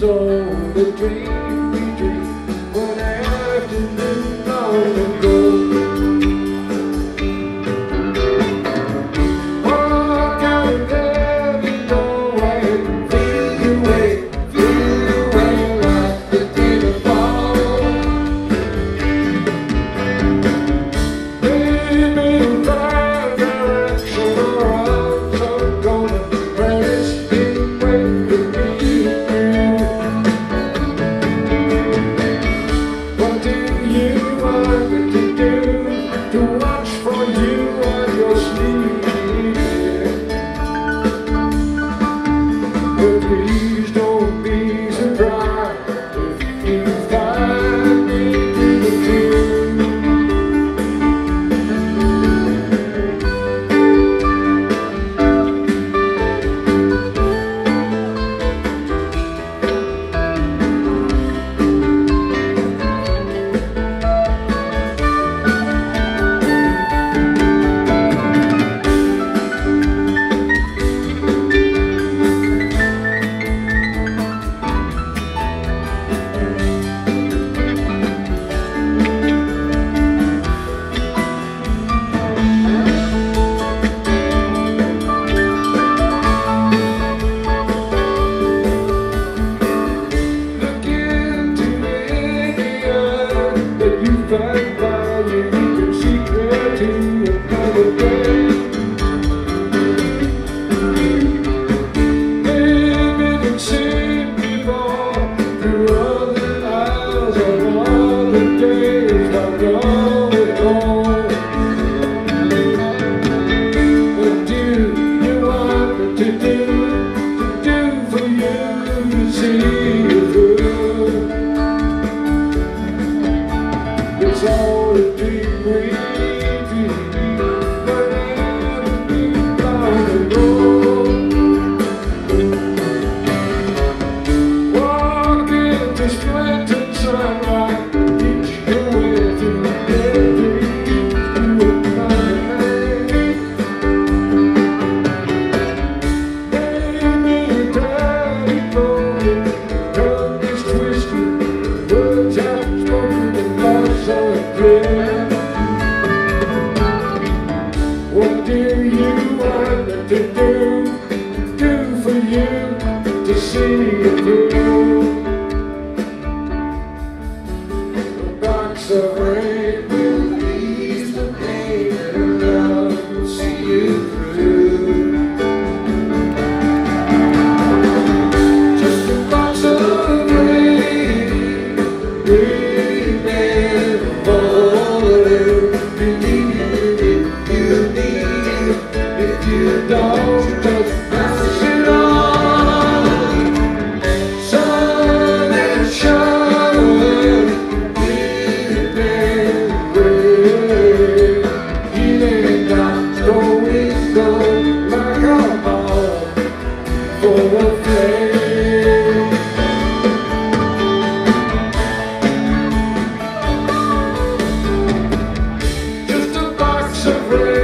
So the dream. waiting to do, do for you, to see you through. A box of rain. praise.